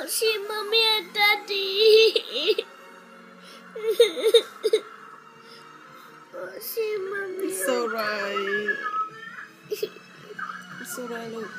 I'll see mommy and daddy. I'll see mommy. It's alright. It's alright, look.